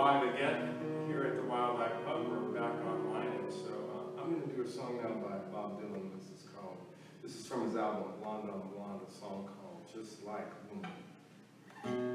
live again here at the Wild Eye Pub. We're back online, and so uh, I'm going to do a song now by Bob Dylan. This is called, this is from his album, Blonde on Blonde, a song called Just Like Woman.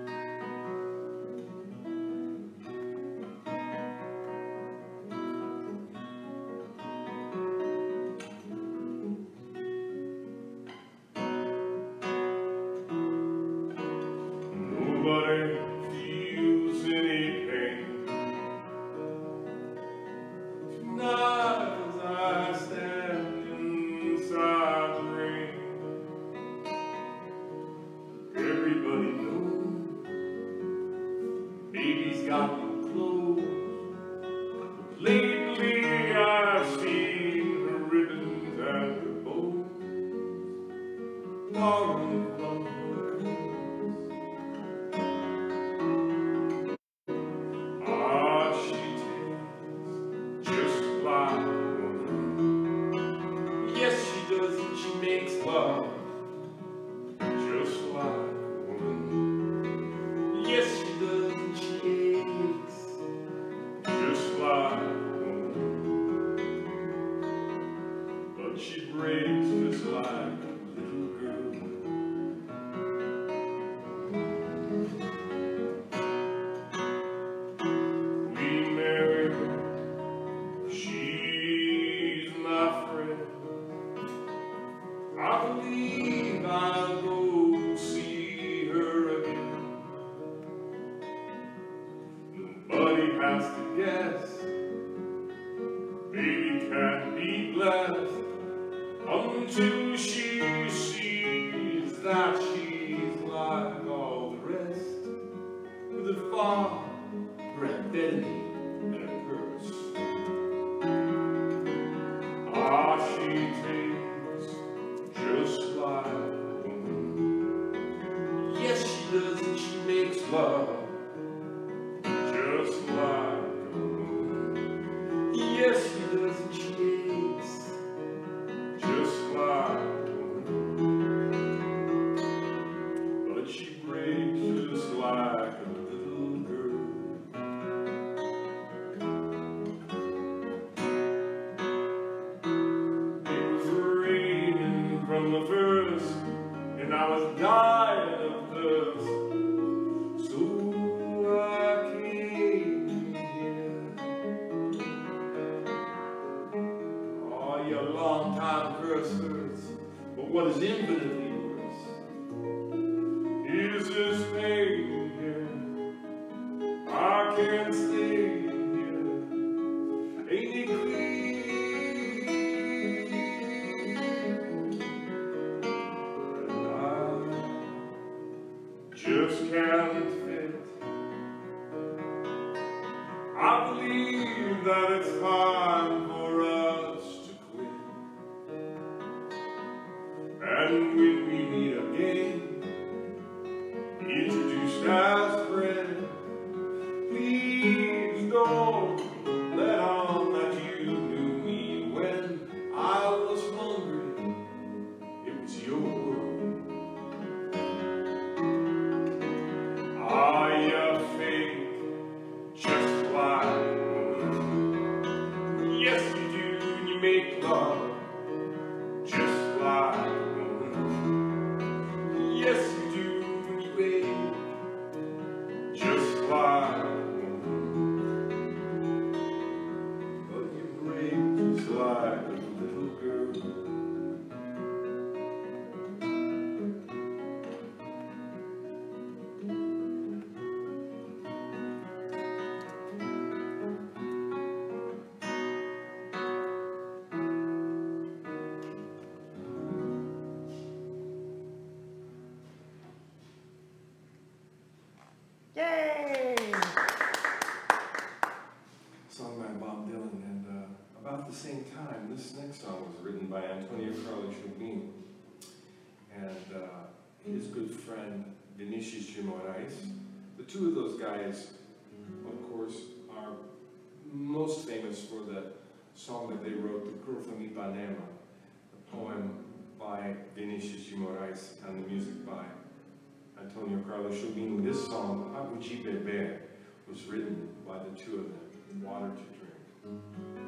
This song, Água de Beber was written by the two of them, Water to Drink.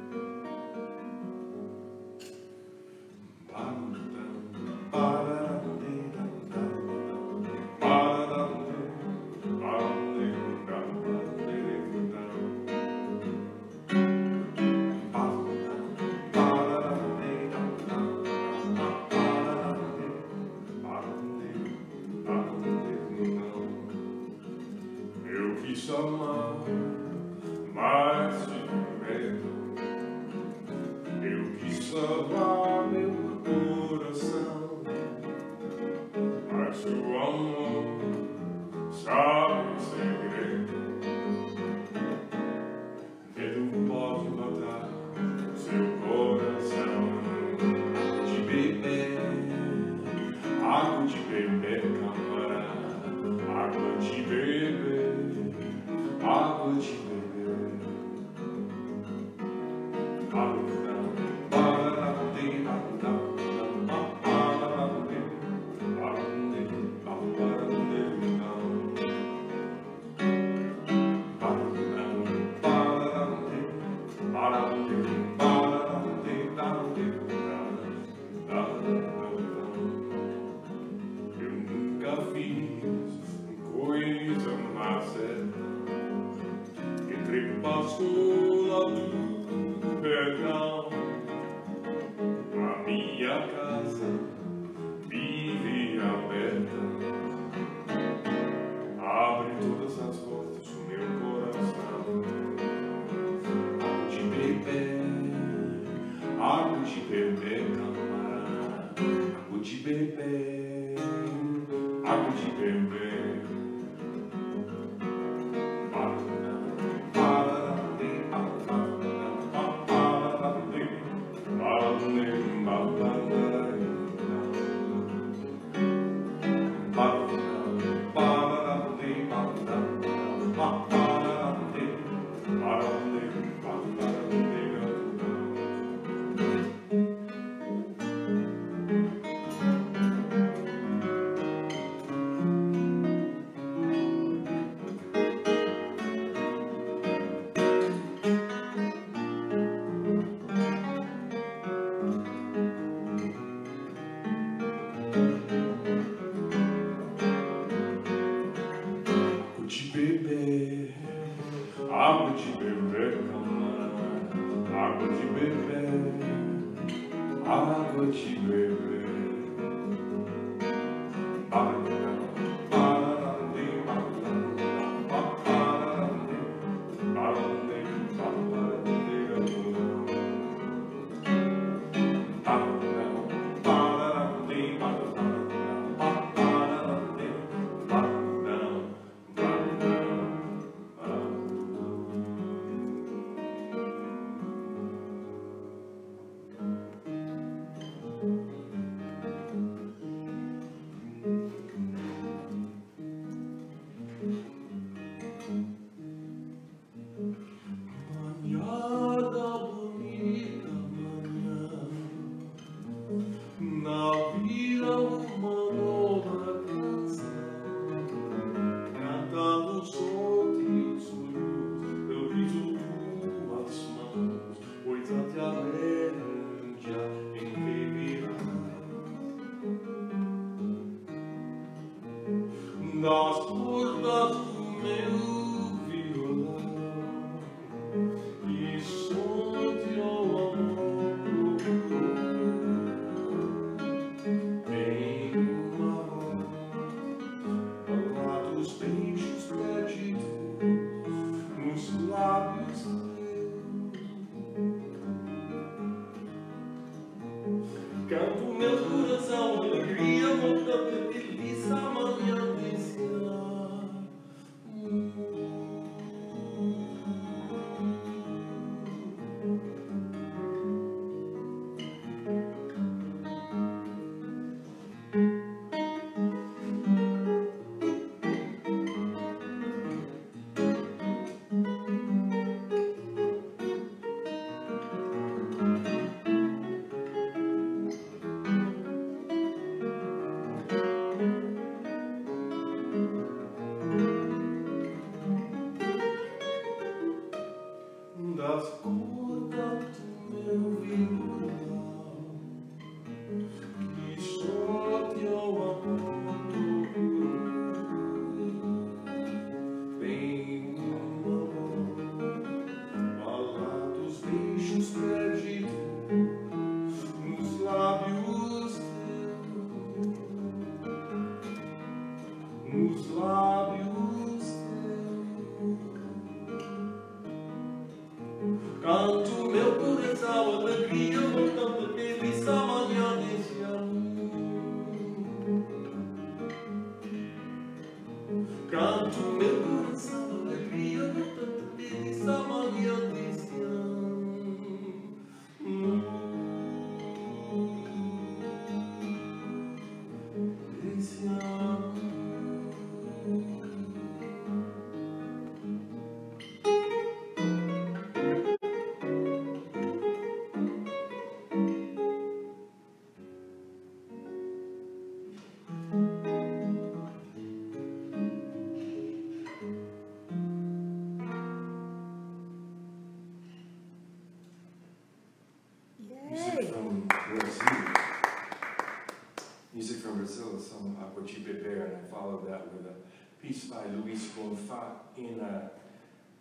Song Água de Beber, and I followed that with a piece by Luiz Bonfá in a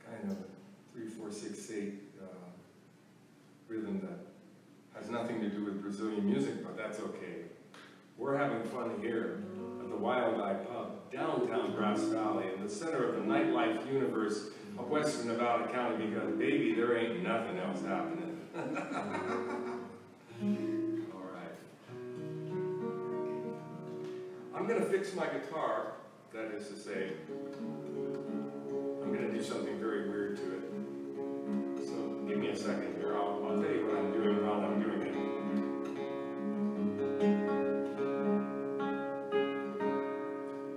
kind of three, four, six, eight uh, rhythm that has nothing to do with Brazilian music, but that's okay. We're having fun here at the Wild Eye Pub, downtown Grass Valley, in the center of the nightlife universe of Western Nevada County, because baby, there ain't nothing else happening. I'm gonna fix my guitar, that is to say, I'm gonna do something very weird to it. So give me a second here, I'll, I'll tell you what I'm doing while I'm doing it.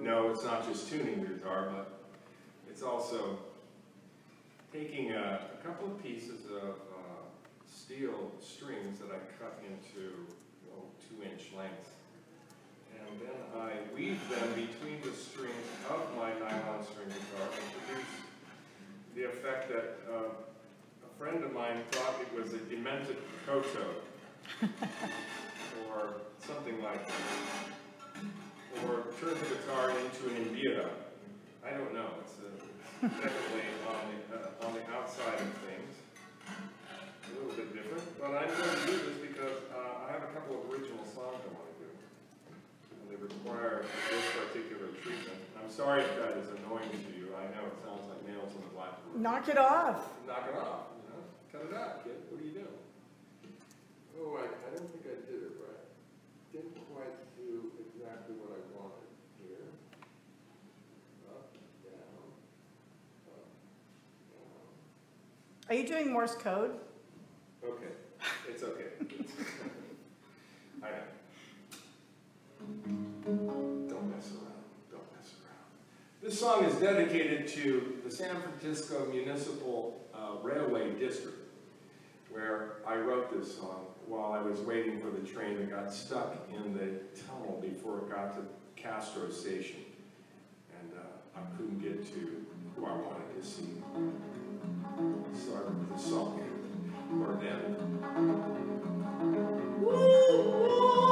No, it's not just tuning the guitar, but it's also taking a, a couple of pieces of uh, steel strings that I cut into oh, two inch lengths. And then I weave them between the strings of my nylon string guitar and produce the effect that uh, a friend of mine thought it was a demented koto. or something like that. Or turn the guitar into an Invita. I don't know, it's uh, definitely on the, uh, on the outside of things. A little bit different, but I'm going to do this because uh, I have a couple of original songs I want they require this particular treatment. I'm sorry if that is annoying to you. I know it sounds like nails on the blackboard. Knock it off. Knock it off, you know? Cut it out, kid. What are you doing? Oh, I, I don't think I did it right. Didn't quite do exactly what I wanted here. Up, down, up, down. Are you doing Morse code? Okay, it's okay. I know. Don't mess around, don't mess around. This song is dedicated to the San Francisco Municipal uh, Railway District, where I wrote this song while I was waiting for the train that got stuck in the tunnel before it got to Castro Station. And uh, I couldn't get to who I wanted to see. So I wrote the song for them. Been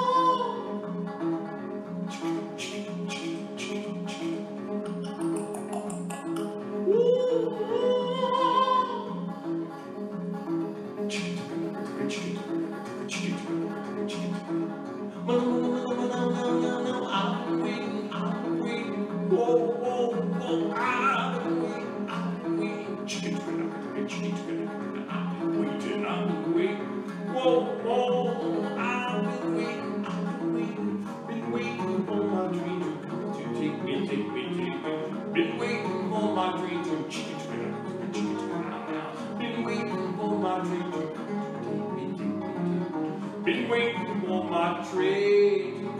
Been waiting for my train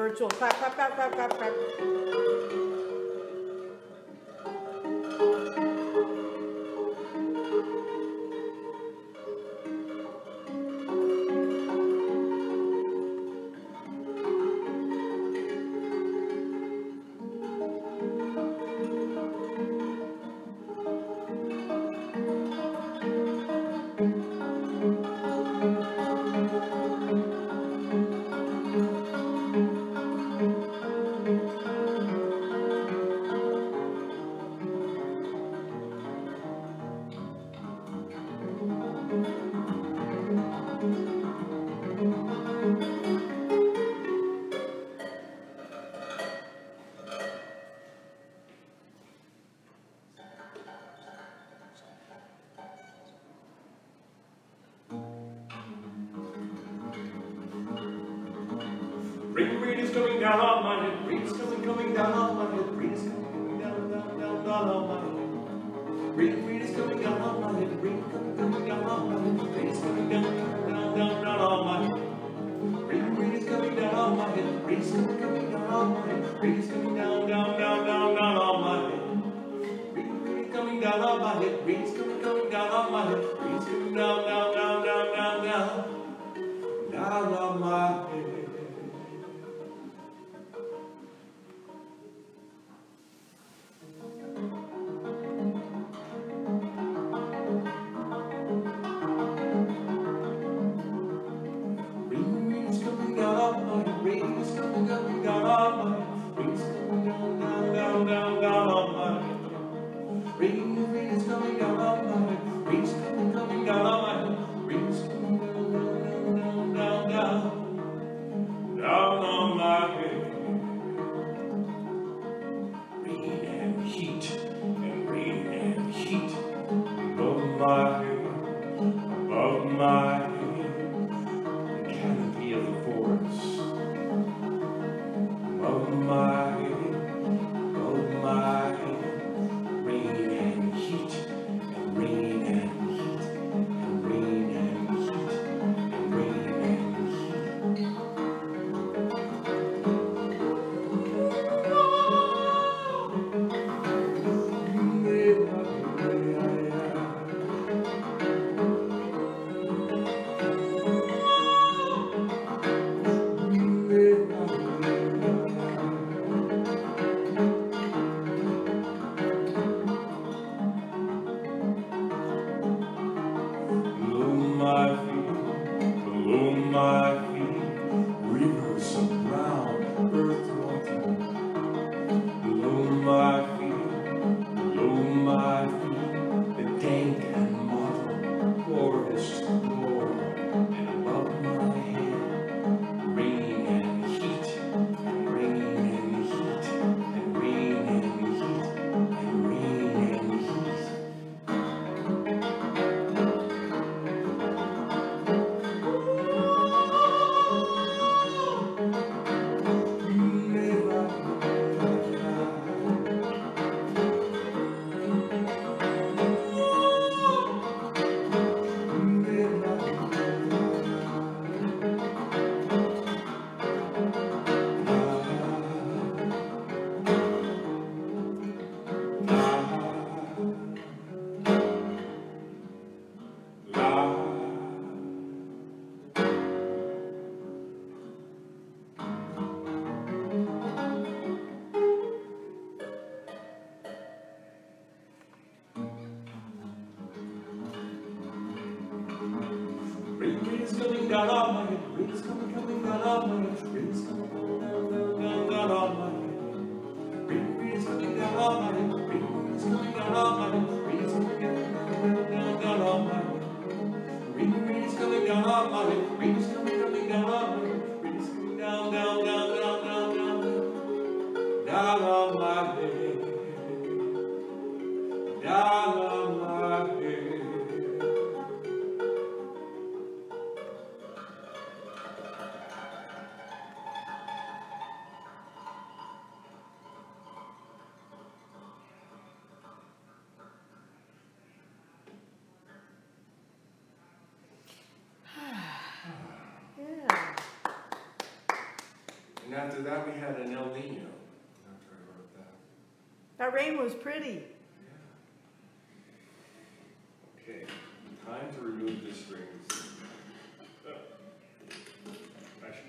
virtual clap, clap, clap, clap, clap, clap.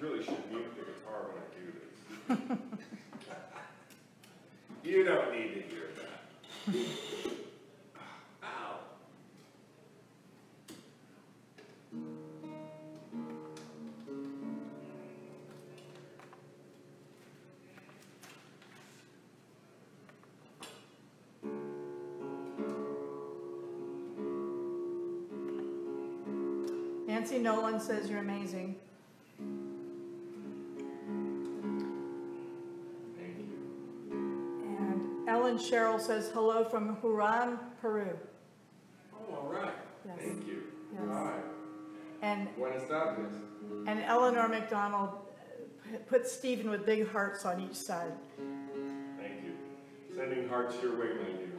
Really should mute the guitar when I do this. You don't need to hear that. Ow. Nancy Nolan says you're amazing. And Sherrill says hello from Huron, Peru. Oh, all right. Yes. Thank you. Yes. All right. And, Buenas tardes. and Eleanor McDonald uh, put Stephen with big hearts on each side. Thank you. Sending hearts your way, my dear.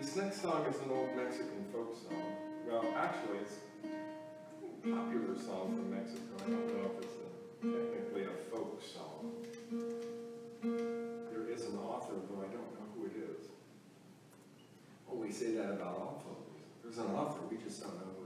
This next song is an old Mexican folk song. Well, actually, it's a popular song from Mexico. I don't know if it's technically a folk song. There is an author, though I don't know who it is. Oh, we say that about all folk. There's an author, we just don't know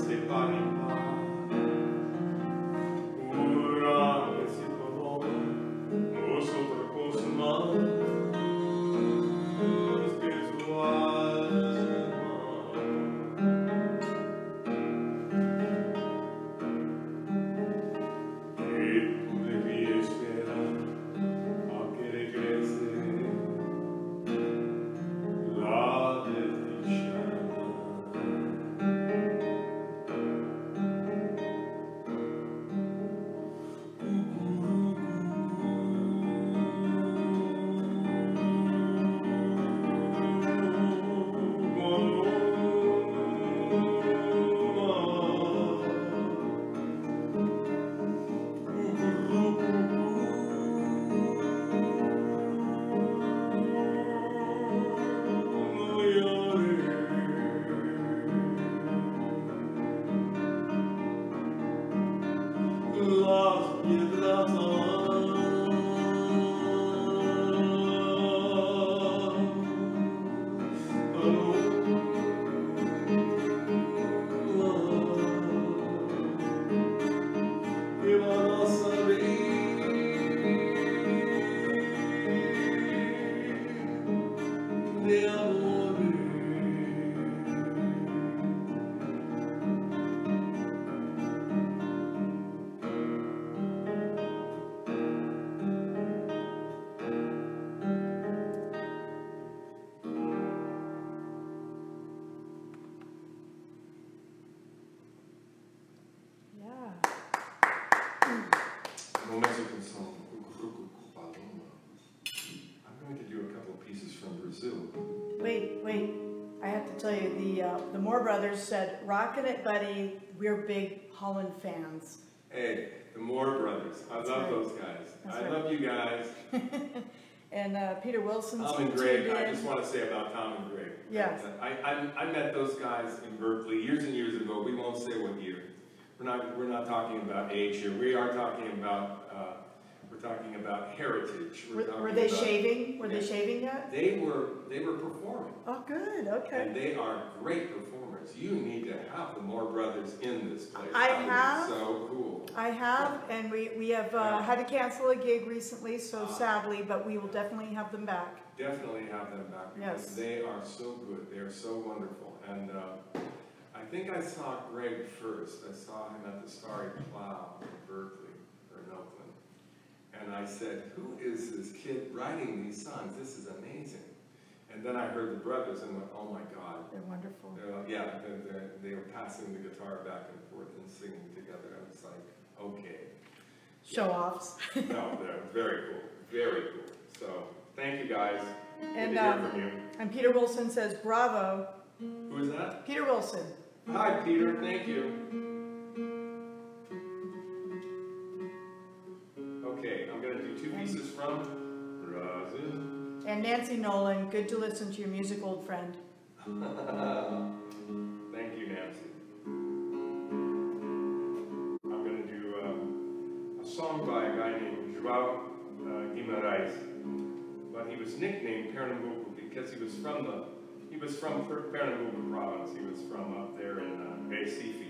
sleep on me. Moore brothers said, "Rockin' it, buddy. We're big Holland fans." Hey, the Moore brothers. I That's love right. those guys. That's I right. love you guys. And uh, Peter Wilson's Tom and Greg, I just want to say about Tom and Greg. Yes. I, I, I met those guys in Berkeley years and years ago. We won't say what year. We're not, we're not talking about age here. We are talking about, uh, talking about heritage. We're Were, talking were they about- shaving? Were they Yeah. shaving yet? They were, they were performing. Oh, good. Okay. And they are great performers. You need to have the Moore brothers in this place. I That would be have. So cool. I have, and we, we have uh, had to cancel a gig recently, so Ah. sadly, but we will definitely have them back. Definitely have them back because Yes. they are so good. They are so wonderful. And uh, I think I saw Greg first. I saw him at the Starry Plough in Berkeley or in Oakland. And I said, Who is this kid writing these songs? This is amazing. And then I heard the brothers and went, Oh my God. They're wonderful. They're like, yeah, they're, they're, they were passing the guitar back and forth and singing together. I was like, okay. Show offs. No, they're very cool, very cool. So, thank you guys. And, um, you. And Peter Wilson says, bravo. Who is that? Peter Wilson. Hi, Peter. Thank you. Two from Brazil. And Nancy Nolan, good to listen to your music, old friend. Thank you, Nancy. I'm gonna do um, a song by a guy named João uh, Guimarães, but he was nicknamed Pernambuco because he was from the he was from Per- Pernambuco province. He was from up there in uh, Recife.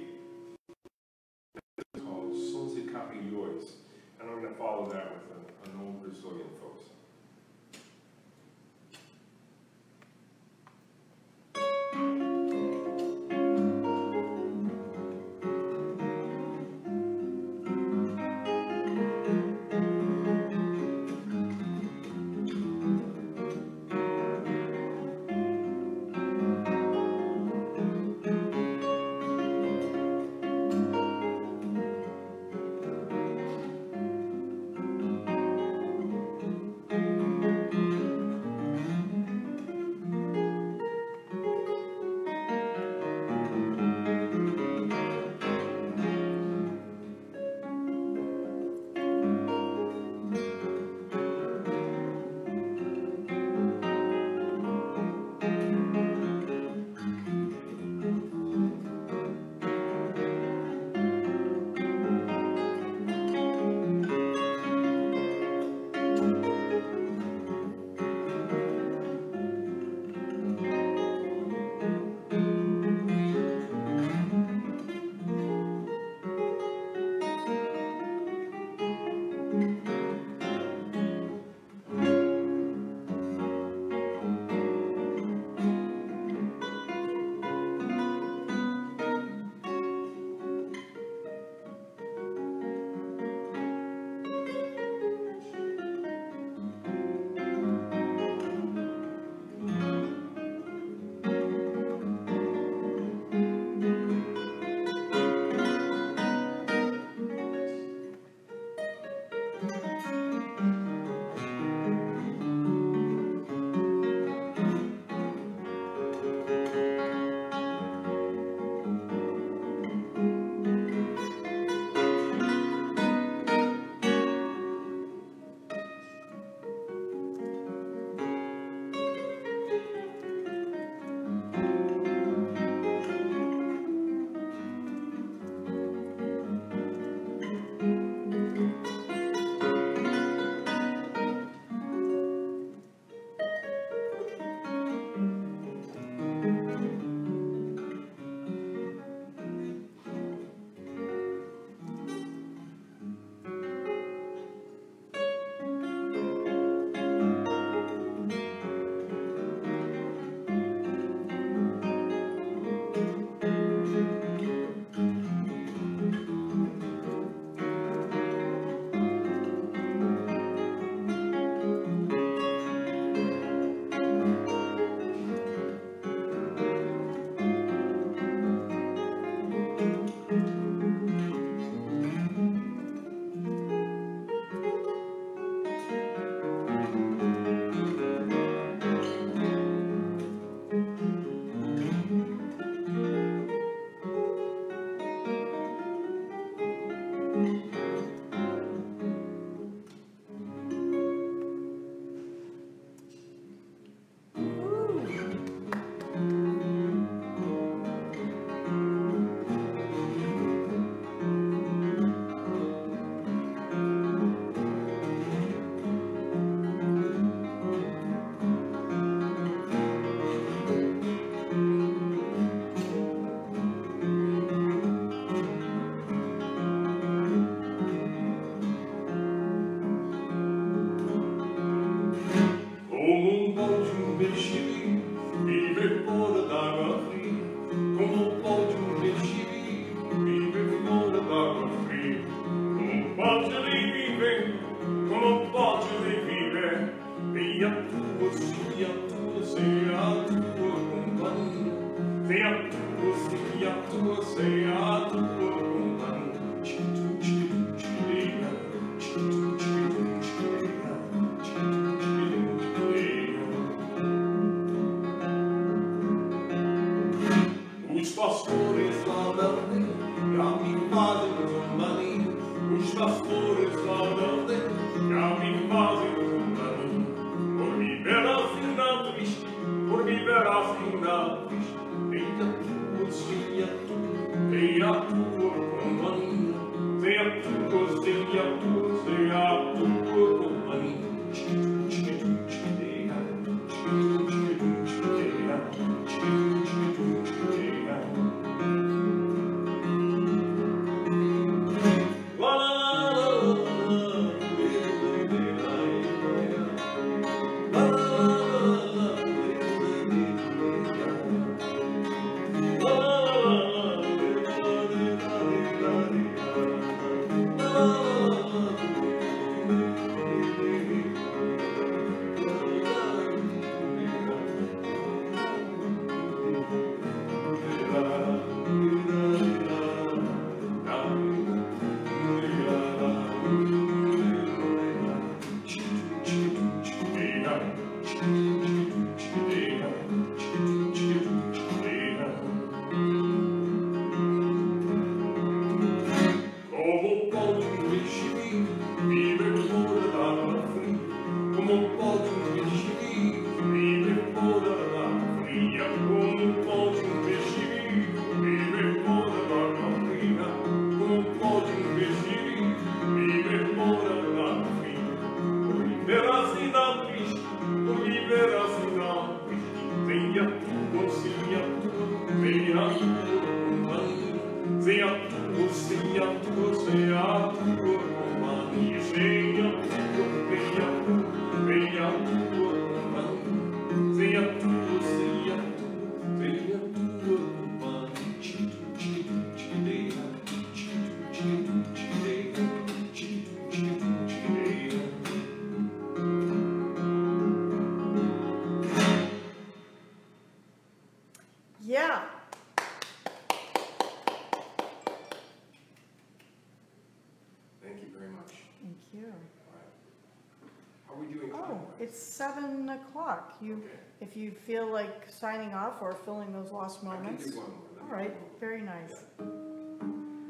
You, if you feel like signing off or filling those lost I can moments. do one more. Let All me right, do one very nice.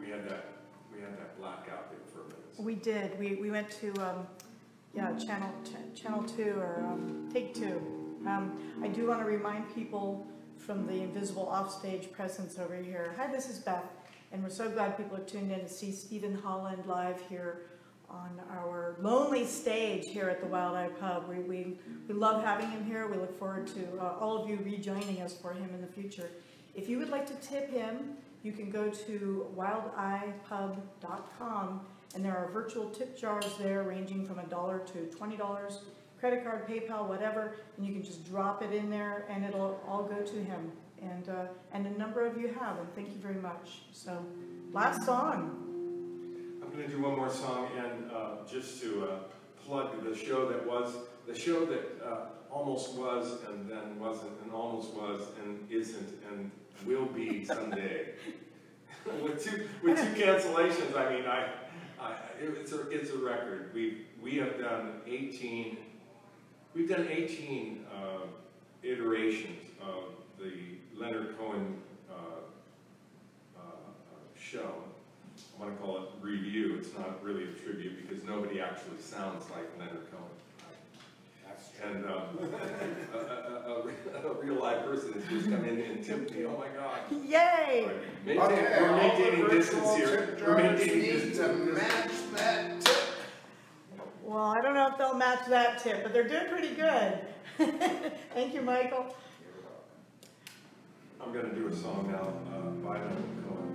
We had that, we had that blackout there for a minute. We did, we, we went to, um, yeah, channel, ch- channel two or, um, take two. Um, I do want to remind people from the invisible offstage presence over here. Hi, this is Beth, and we're so glad people are tuned in to see Stephen Holland live here on our lonely stage here at the Wild Eye Pub. We, we, we love having him here. We look forward to uh, all of you rejoining us for him in the future. If you would like to tip him, you can go to wildeyepub.com and there are virtual tip jars there ranging from a dollar to twenty dollars, credit card, PayPal, whatever, and you can just drop it in there and it'll all go to him. And, uh, and a number of you have, and thank you very much. So, last song. I'm gonna do one more song and, uh, just to, uh, plug the show that was, the show that, uh, almost was and then wasn't and almost was and isn't and will be someday. With two, with two cancellations, I mean, I, I, it's a, it's a record. We, we have done eighteen, we've done eighteen, uh, iterations of the Leonard Cohen, uh, uh, show. I want to call it review, it's not really a tribute because nobody actually sounds like Leonard Cohen. And uh, a, a, a, a- a real live person has just come in and tipped me, oh my God. Yay! Maintain- Okay, We're all maintaining distance here. We're maintaining need distance. to match that tip. Well, I don't know if they'll match that tip, but they're doing pretty good. Thank you, Michael. I'm gonna do a song now uh, by Leonard Cohen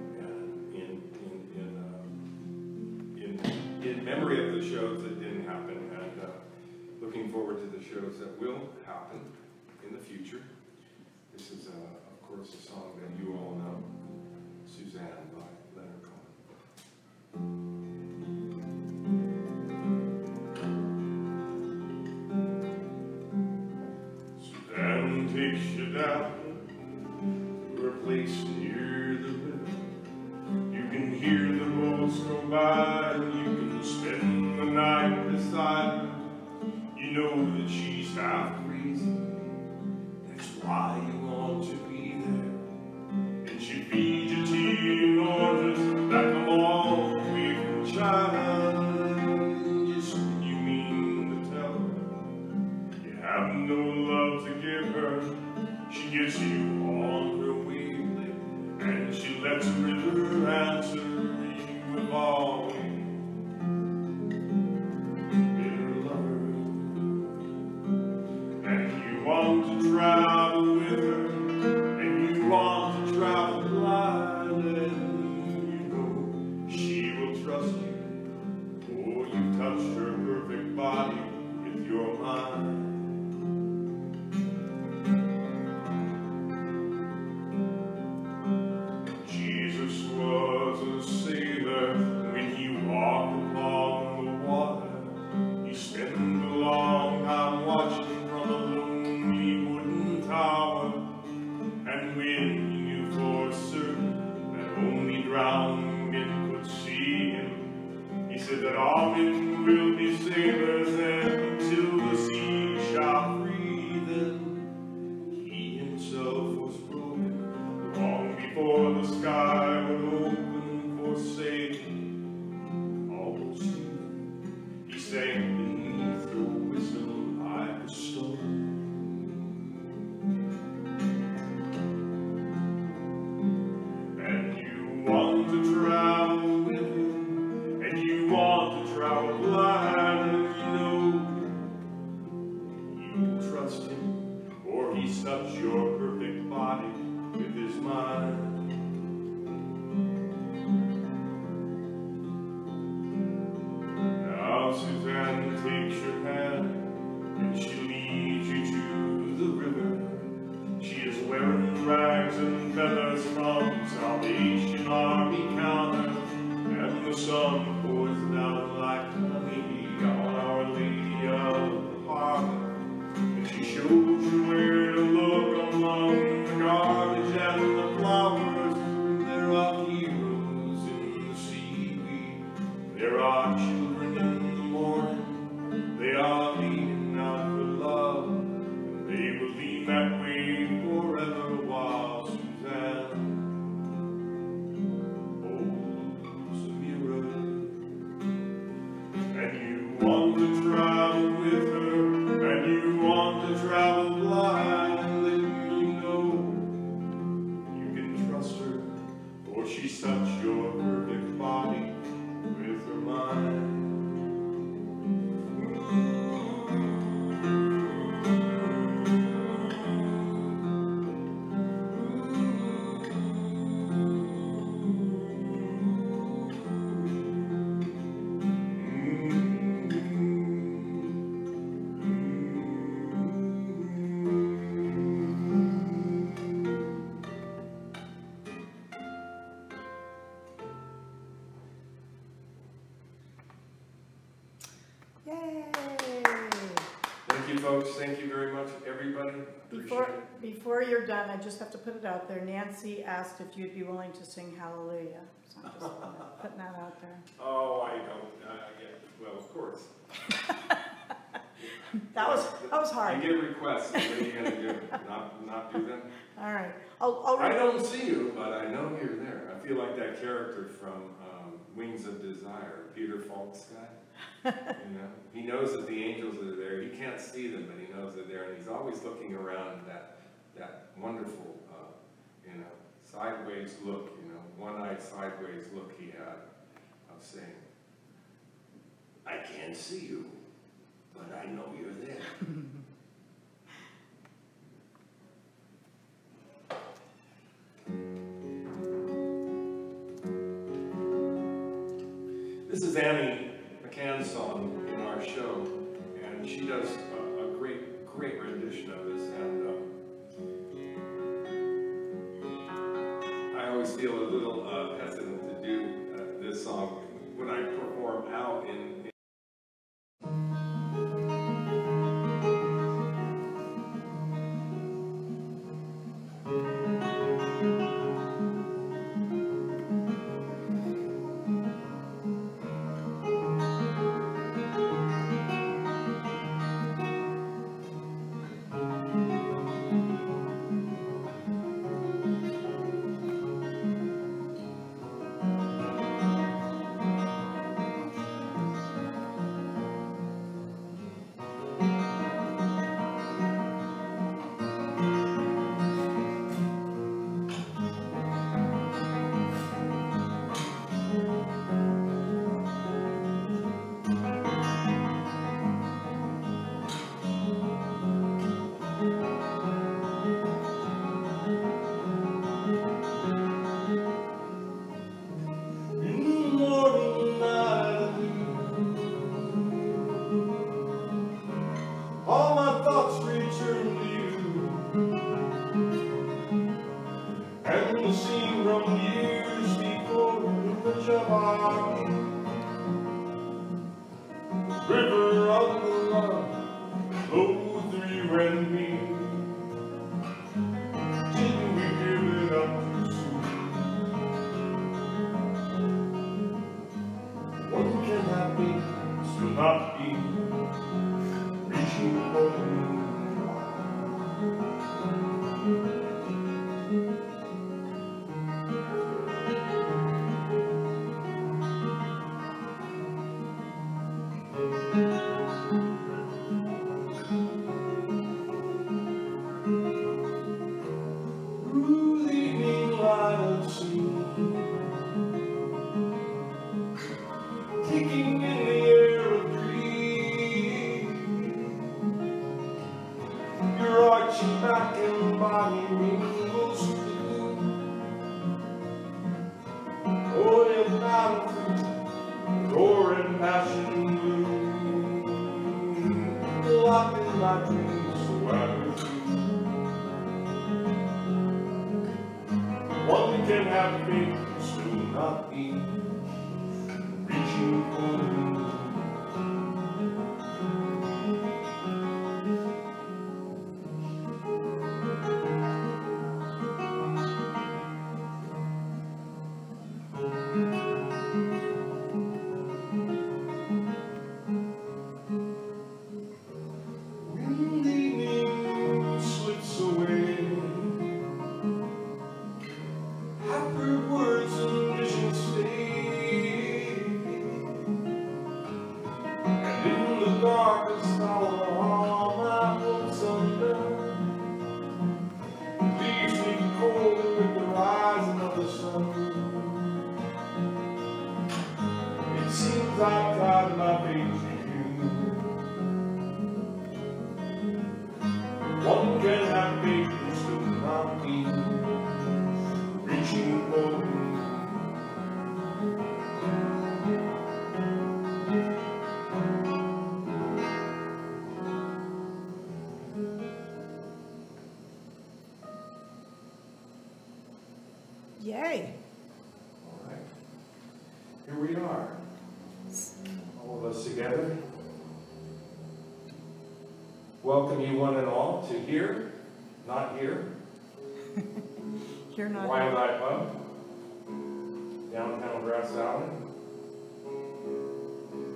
in memory of the shows that didn't happen and uh, looking forward to the shows that will happen in the future. This is, uh, of course, a song that you all know, Suzanne by Leonard Cohen. takes you down to a place near the river. You can hear the boats go by night beside her. You know that she's half crazy. That's why you want to asked if you'd be willing to sing Hallelujah. So I'm just putting that out there. Oh, I don't. Uh, yeah, well, of course. that was that was hard. I get requests. What are you gonna do? not not do them. All right. I'll, I'll I don't see you, but I know you're there. I feel like that character from um, Wings of Desire, Peter Falk's guy. you know, he knows that the angels are there. He can't see them, but he knows they're there, and he's always looking around that that wonderful sideways look, you know, one-eyed sideways look he had of saying, I can't see you, but I know you're there. This is Annie McCann's song in our show, and she does a, a great, great rendition of this. And feel a little uh, hesitant to do uh, this song. When I perform out in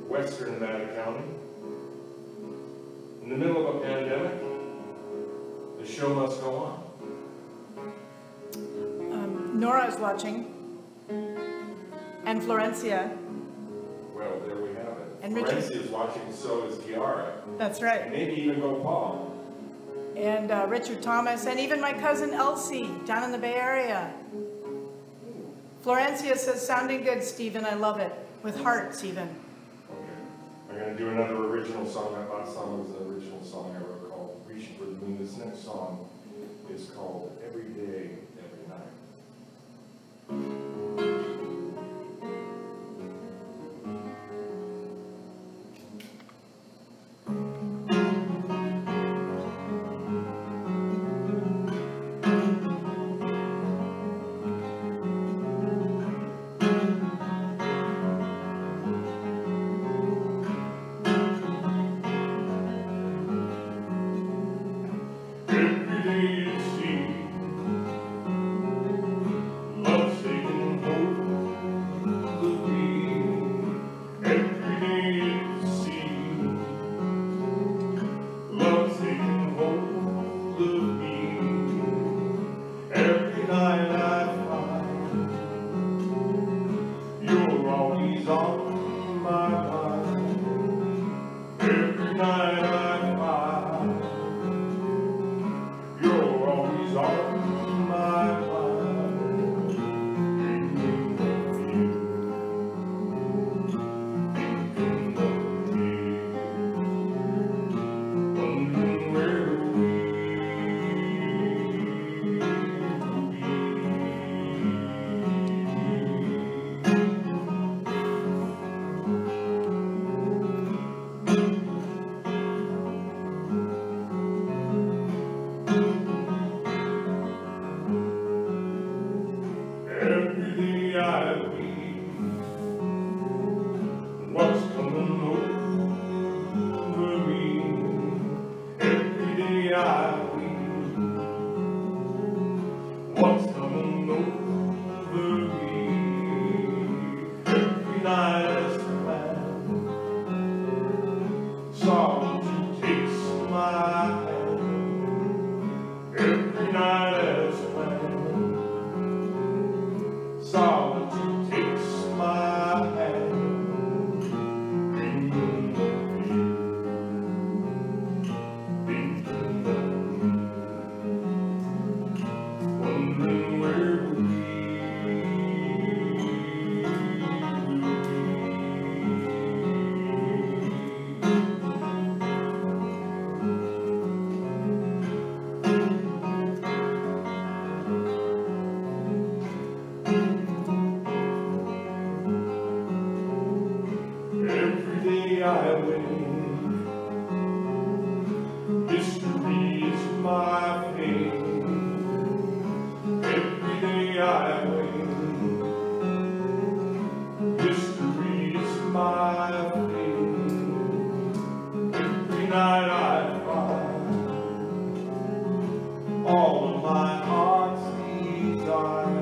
western Nevada County. In the middle of a pandemic, the show must go on. Um, Nora is watching. And Florencia. Well, there we have it. And Richard- Florencia is watching, so is Kiara, That's and right. maybe even go Paul. And uh, Richard Thomas, and even my cousin Elsie down in the Bay Area. Florencia says, sounding good, Stephen. I love it. With hearts, even. Do another original song. That last song was an original song I wrote called Reaching for the Moon. This next song is called Every Day, desire.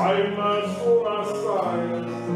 einmal so was sein.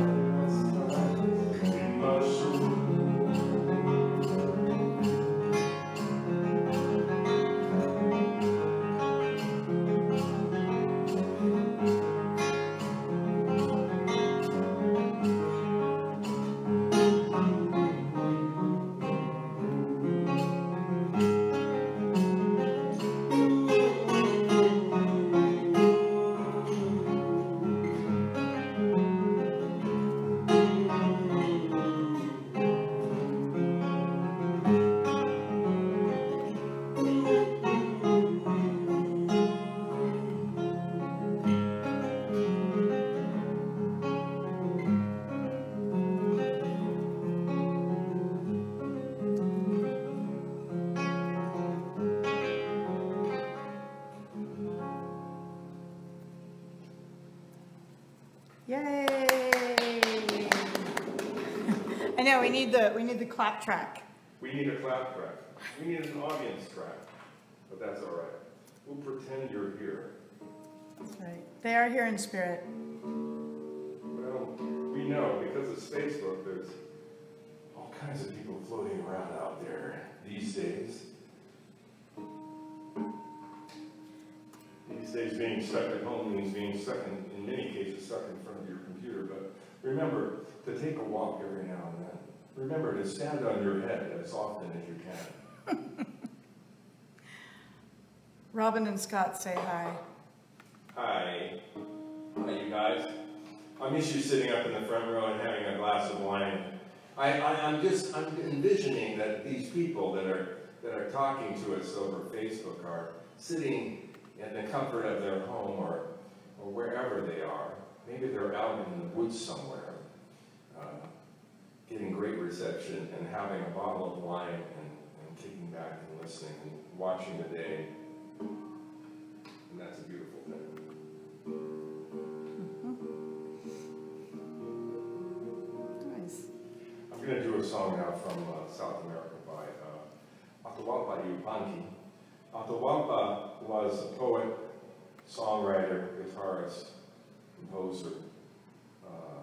Clap track. We need a clap track. We need an audience track, but that's all right. We'll pretend you're here. That's right. They are here in spirit. Well, we know because of Facebook, there's all kinds of people floating around out there these days. These days, being stuck at home means being stuck in, in many cases, stuck in front of your computer. But remember to take a walk every now and then. Remember to stand on your head as often as you can. Robin and Scott say hi. Hi. Hi, you guys. I miss you sitting up in the front row and having a glass of wine. I, I, I'm just, I'm envisioning that these people that are, that are talking to us over Facebook are sitting in the comfort of their home or, or wherever they are. Maybe they're out in the woods somewhere, uh, getting great reception and having a bottle of wine and, and kicking back and listening and watching the day. And that's a beautiful thing. Nice. I'm going to do a song now from uh, South America by uh, Atahualpa Yupanqui. Atahualpa was a poet, songwriter, guitarist, composer. Uh,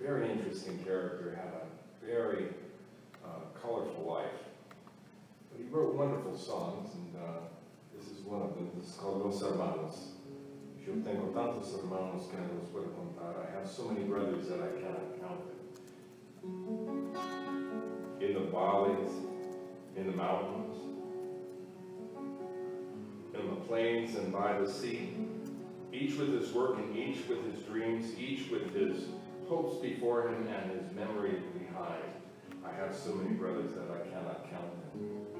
very interesting character, had a very uh, colorful life. But he wrote wonderful songs, and uh, this is one of them. This is called Los Hermanos. Yo tengo tantos hermanos que no los puedo contar. I have so many brothers that I cannot count them in the valleys, in the mountains, in the plains and by the sea, each with his work and each with his dreams, each with his hopes before him and his memory I have so many brothers that I cannot count them.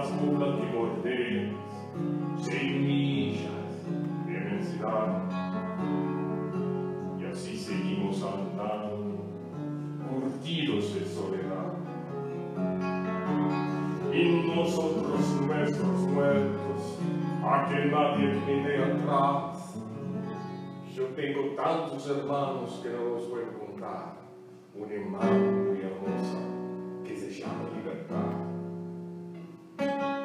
Por las mulas que bordeas, sin millas de inmensidad. Y así seguimos andando, curtidos de soledad. Y nosotros nuestros muertos, a que nadie quede atrás. Yo tengo tantos hermanos que no los puedo contar. Una hermana muy hermosa que se llama libertad. Woohoo!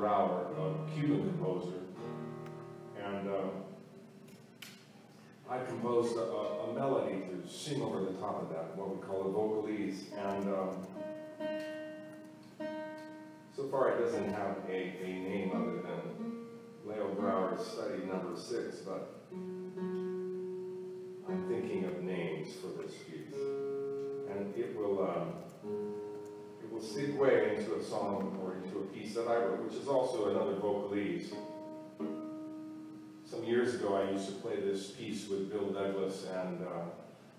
Brouwer, a Cuban composer. And uh, I composed a, a melody to sing over the top of that, what we call a vocalese. And um, so far it doesn't have a, a name other than Leo Brouwer's study number six, but I'm thinking of names for this piece. And it will, um, will segue into a song or into a piece that I wrote, which is also another vocalese. Some years ago, I used to play this piece with Bill Douglas and uh,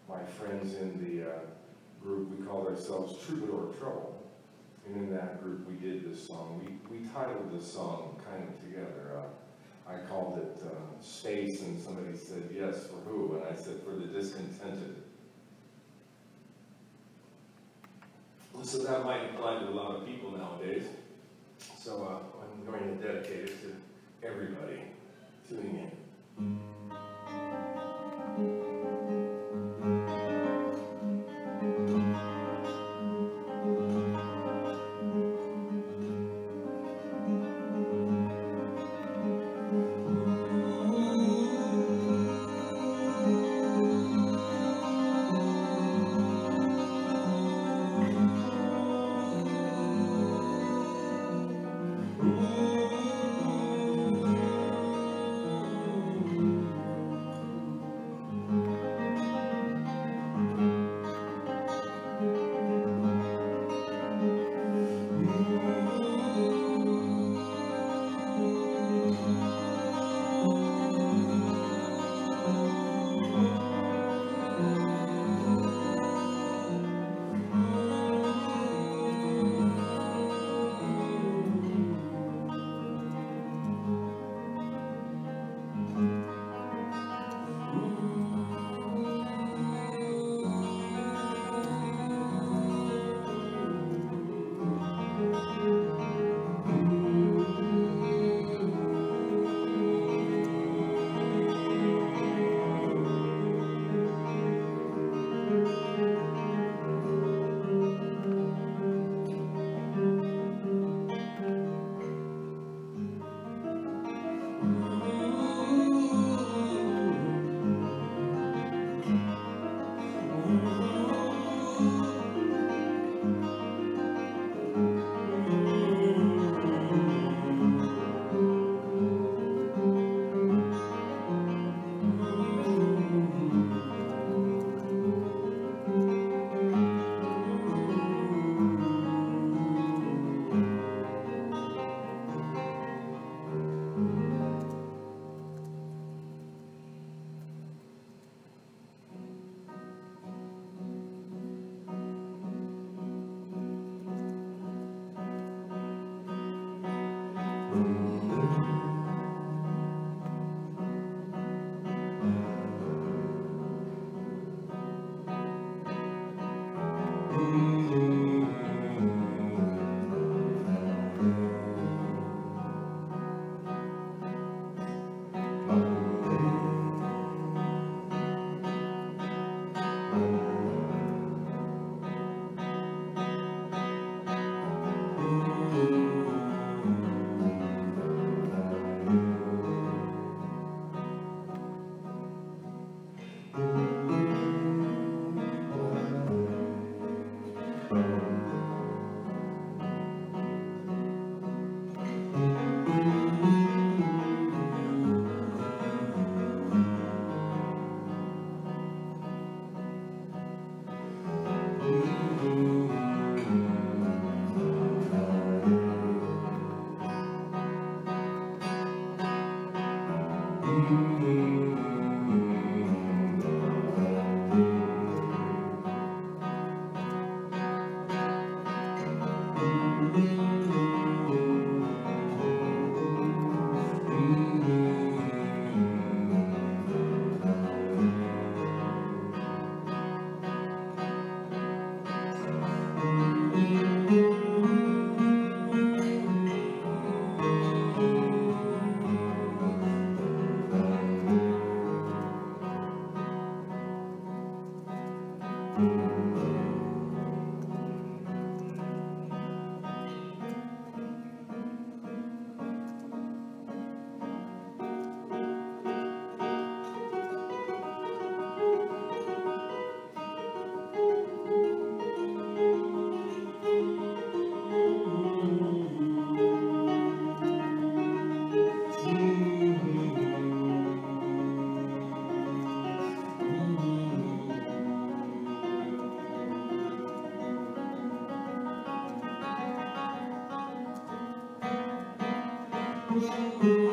my friends in the uh, group. We called ourselves Troubadour Trouble. And in that group, we did this song. We, we titled this song kind of together. Uh, I called it uh, Space, and somebody said, yes, for who? And I said, for the discontented. So that might apply to a lot of people nowadays. So uh, I'm going to dedicate it to everybody tuning in. Thank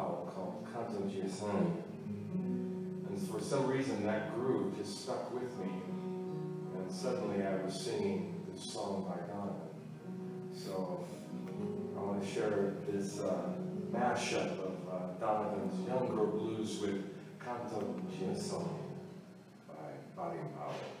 Called Canto de Ossanha. Mm-hmm. And for some reason, that groove just stuck with me. And suddenly I was singing this song by Donovan. So I want to share this uh, mashup of uh, Donovan's Young Girl Blues with Kanto Jiasani by Baden Powell.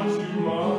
I'll do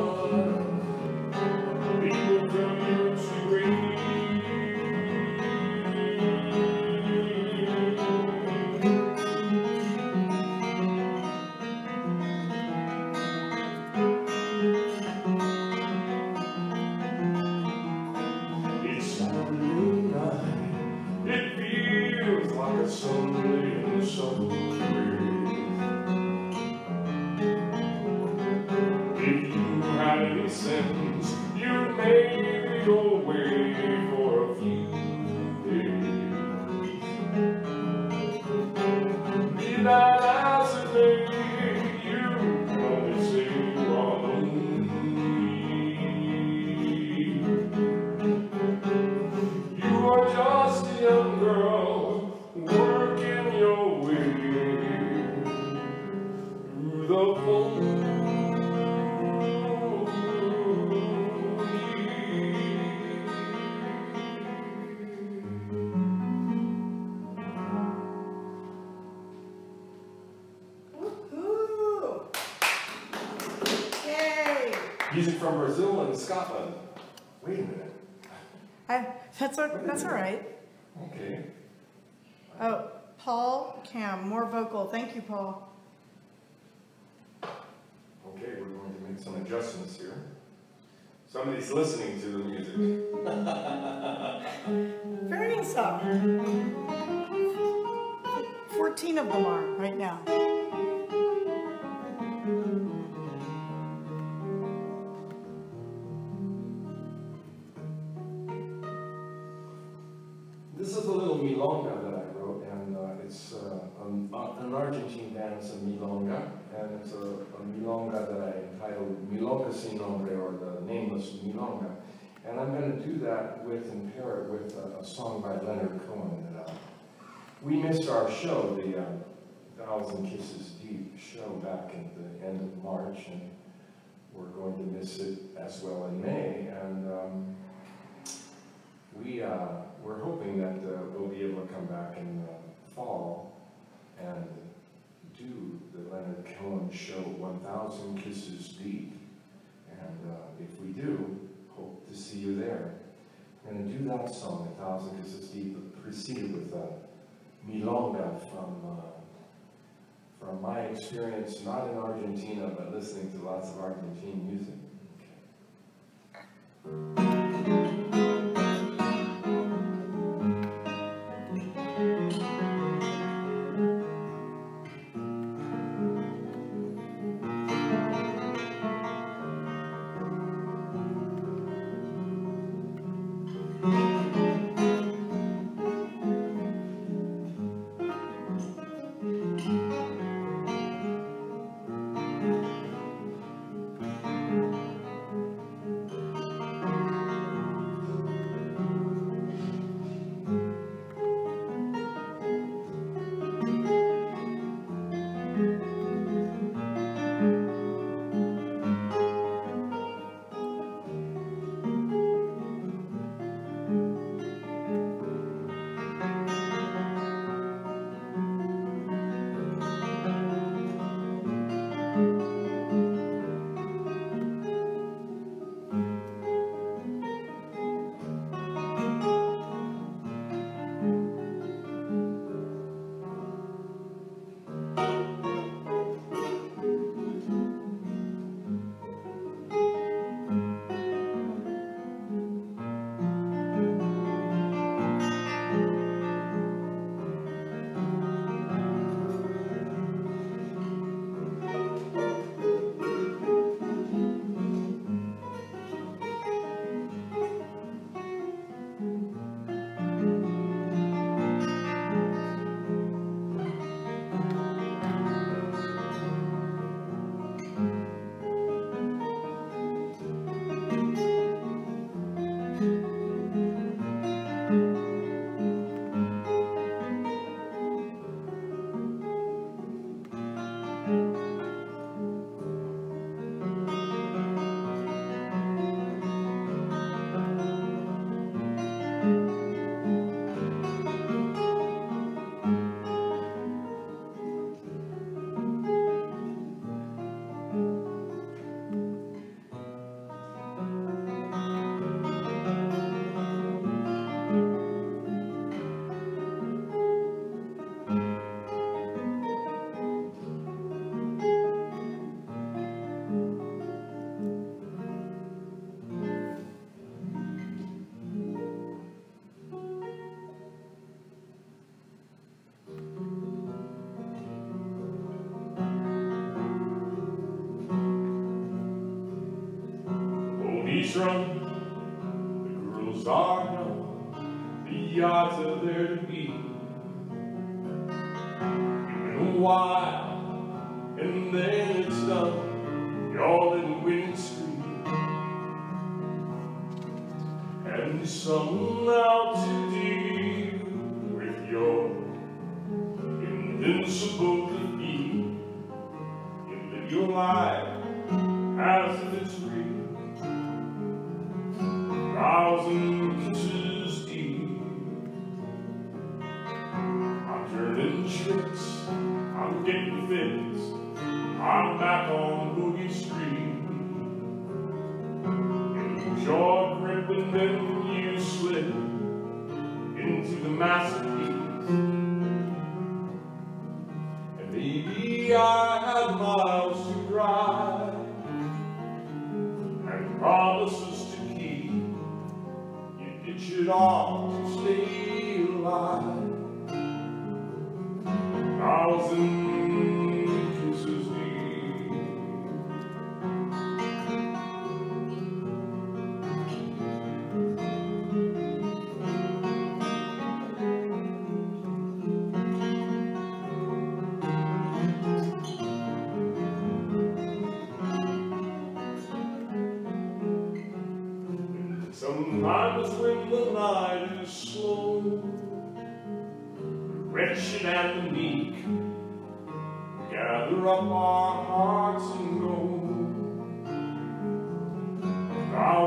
Somebody's listening to the music. Very nice song. Fourteen of them are right now. An, Argentine dance a milonga, and it's a, a milonga that I entitled Milonga Sin Nombre, or the Nameless Milonga. And I'm going to do that with and pair it with a, a song by Leonard Cohen. That, uh, we missed our show, the uh, Thousand Kisses Deep show back at the end of March, and we're going to miss it as well in May. And um, we, uh, we're hoping that uh, we'll be able to come back in the fall and do the Leonard Cohen show, 1,000 Kisses Deep. And uh, if we do, hope to see you there. We're going to do that song, 1,000 Kisses Deep, but preceded with uh, Milonga from, uh, from my experience, not in Argentina, but listening to lots of Argentine music. Thank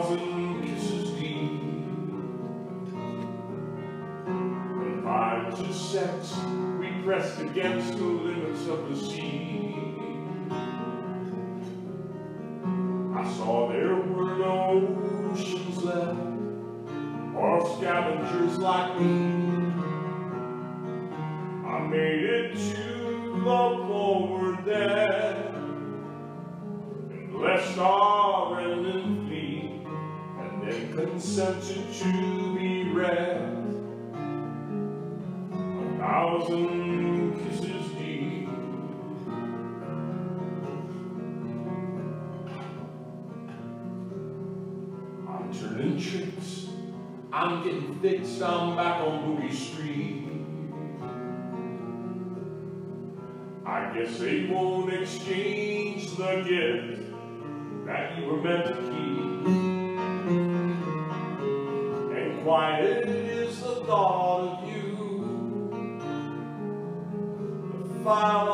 thousand kisses deep. From we pressed against the limits of the sea. I saw there were no oceans left, or scavengers like me. I made it to the forward there, and blessed all consented to be read a thousand kisses deep I'm turning tricks. I'm getting fixed I'm back on Boogie Street. I guess they won't exchange the gift that you were meant to keep. quiet is the thought of you. The fire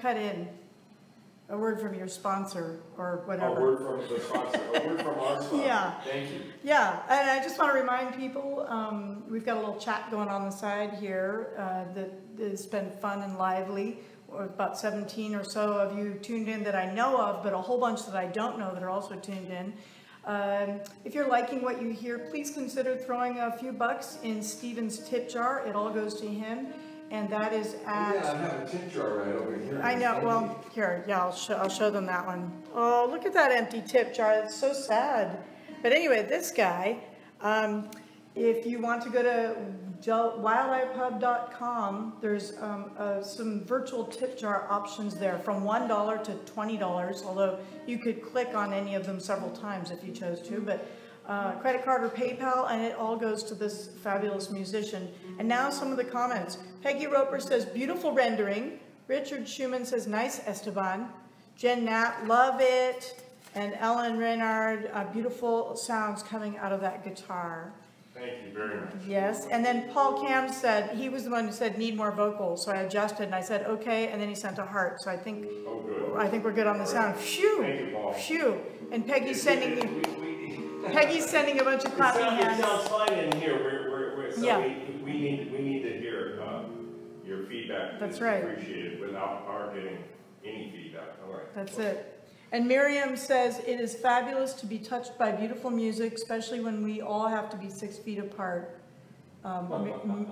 cut in a word from your sponsor or whatever. A word from the sponsor, a word from our sponsor. Yeah. Thank you. Yeah, and I just want to remind people, um, we've got a little chat going on the side here, uh, that has been fun and lively. About seventeen or so of you tuned in that I know of, but a whole bunch that I don't know that are also tuned in. Um, if you're liking what you hear, please consider throwing a few bucks in Stephen's tip jar. It all goes to him, and that is at. Yeah, I have a tip jar right over here. I know, well, here, yeah, I'll show, I'll show them that one. Oh, look at that empty tip jar, it's so sad. But anyway, this guy, um, if you want to go to WildEyePub.com, there's, um, uh, some virtual tip jar options there from one dollar to twenty dollars, although you could click on any of them several times if you chose to, but, uh, credit card or PayPal, and it all goes to this fabulous musician. And now some of the comments. Peggy Roper says, beautiful rendering. Richard Schumann says, nice Esteban. Jen Knapp, love it. And Ellen Renard, uh, beautiful sounds coming out of that guitar. Thank you very much. Yes, and then Paul Cam said, he was the one who said, need more vocals, so I adjusted, and I said, okay, and then he sent a heart, so I think, Oh. I think we're good on the sound. Phew, Thank you, Paul. phew. And Peggy's sending you, Peggy's sending a bunch of clapping sounds, it sounds fine in here, we're, we're, we're, so Yeah. we, we need, we need to hear, uh, your feedback. That's right. Appreciated without our getting any feedback, all right. That's it. And Miriam says, it is fabulous to be touched by beautiful music, especially when we all have to be six feet apart. Um, m-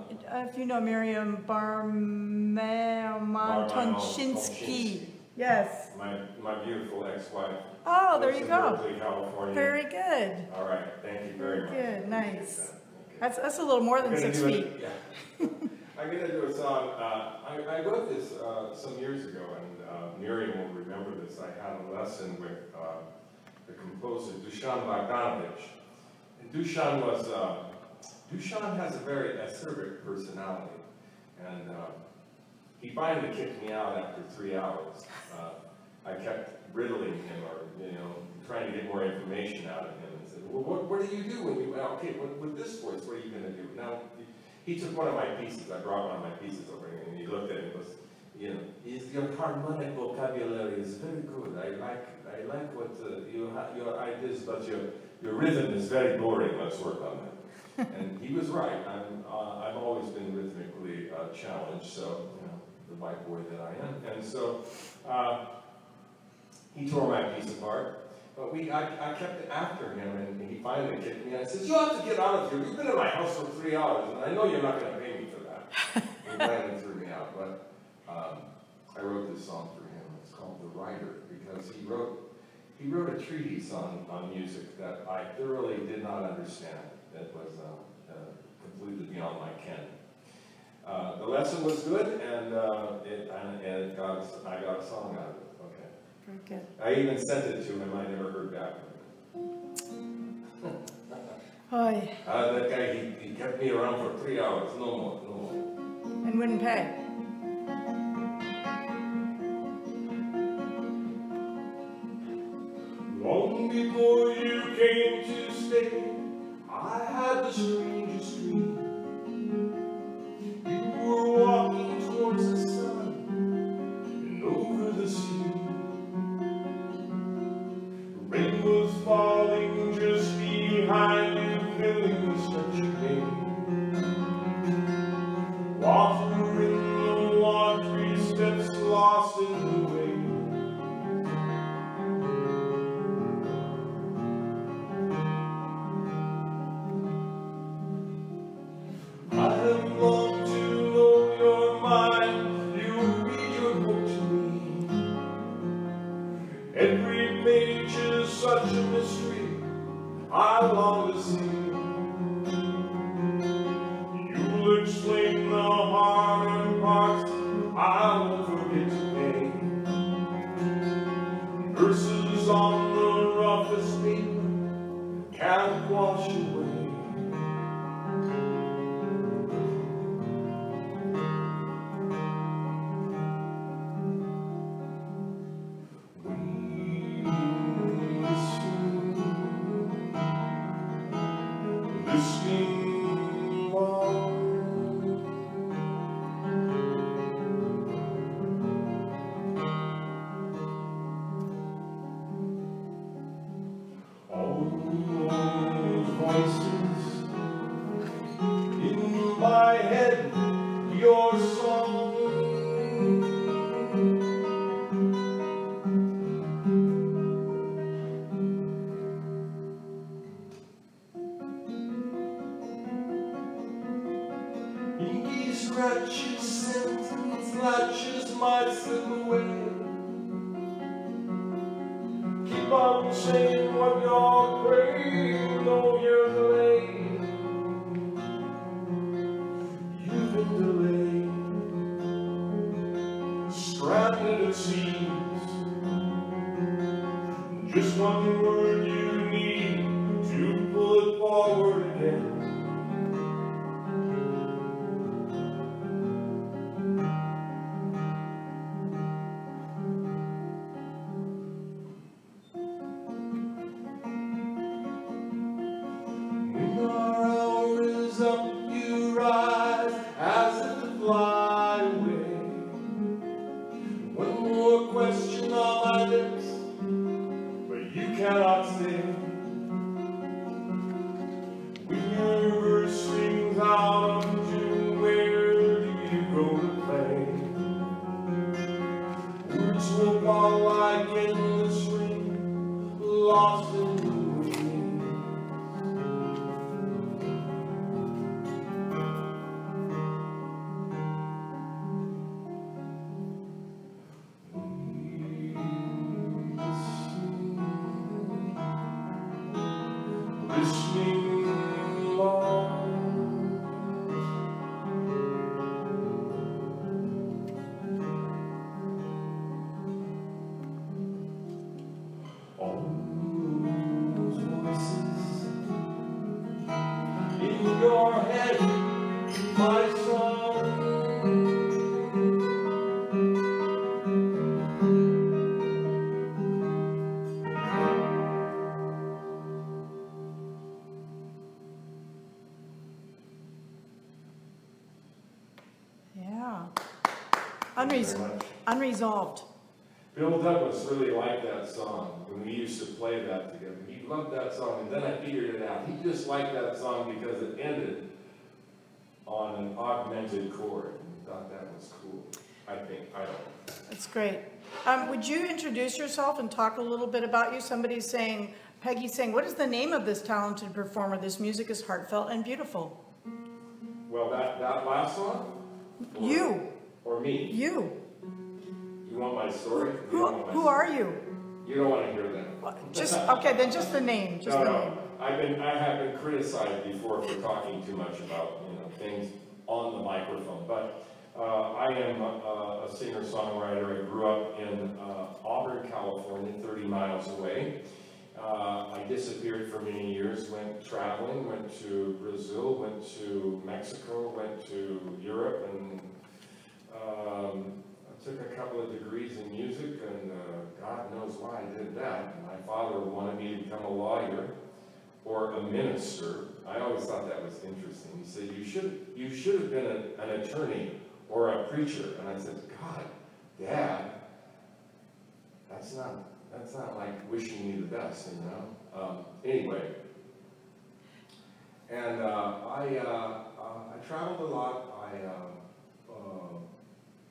If you know Miriam Barmatonchinsky. Yes. My, my beautiful ex-wife. Oh, there you go. Berkeley, California. Very good. All right, thank you very much. Good, nice. That's, that's a little more than six do a- feet. yeah. I'm gonna do a song, uh, I, I wrote this, uh, some years ago, and, uh, Miriam will remember this, I had a lesson with, uh, the composer Dusan Bogdanovich. And Dusan was, uh, Dusan has a very acerbic personality, and, uh, he finally kicked me out after three hours. Uh, I kept riddling him, or, you know, trying to get more information out of him, and said, well, what, what do you do when you, well, okay, with, with this voice, what are you gonna do? Now, he took one of my pieces, I brought one of my pieces over here, and he looked at it and goes, you know, is your harmonic vocabulary is very good. I like, I like what uh, you ha- your ideas, but your, your rhythm is very boring. Let's work on that. and he was right. I'm, uh, I've always been rhythmically uh, challenged, so you know, white boy that I am. And so uh, he tore my piece apart. But we, I, I kept after him, and he finally kicked me. I said, "You have to get out of here. You've been in my house for three hours, and I know you're not going to pay me for that." he finally threw me out, but um, I wrote this song for him. It's called The Writer because he wrote he wrote a treatise on, on music that I thoroughly did not understand. That was uh, uh, completely beyond my ken. Uh, the lesson was good, and uh, it and, and it got us- I got a song out of it. Okay. Very good. I even sent it to him. I never heard back from him. Oy, Uh, that guy, he, he kept me around for three hours. No more, no more. and wouldn't pay. Long before you came to stay, I had the strangest dream. Over much. unresolved. Bill Douglas really liked that song when we used to play that together. He loved that song, and then I figured it out. He just liked that song because it ended on an augmented chord. And he thought that was cool. I think, I don't know. That's great. Um, would you introduce yourself and talk a little bit about you? Somebody's saying, Peggy's saying, what is the name of this talented performer? This music is heartfelt and beautiful. Well, that, that last song? Or- You, Or me? you. You want my story? You Who, my who story? are you? You don't want to hear that. Just, okay, then just the name, just No, the no, name. I've been, I have been criticized before for talking too much about, you know, things on the microphone, but, uh, I am a, a singer-songwriter, I grew up in, uh, Auburn, California, thirty miles away. Uh, I disappeared for many years, went traveling, went to Brazil, went to Mexico, went to Europe, and, um, took a couple of degrees in music, and, uh, God knows why I did that. My father wanted me to become a lawyer or a minister. I always thought that was interesting. He said, you should, you should have been a- an attorney or a preacher. And I said, God, Dad, that's not, that's not like wishing me the best, you know? Um, anyway. And, uh, I, uh, uh, I traveled a lot. I, uh,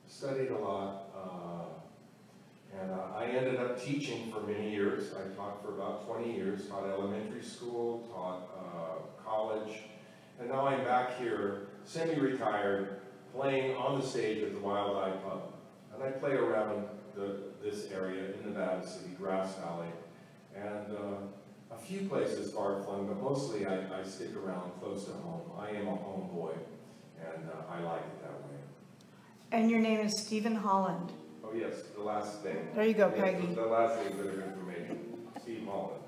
studied a lot. Uh, and uh, I ended up teaching for many years. I taught for about 20 years, taught elementary school, taught uh, college, and now I'm back here, semi-retired, playing on the stage at the Wild Eye Pub. And I play around the, this area in Nevada City, Grass Valley, and uh, a few places far-flung, but mostly I, I stick around close to home. I am a homeboy, and uh, I like it. And your name is Stephen Holland. Oh, yes, the last name. There you go, Peggy. The last name bit of information, Stephen Holland.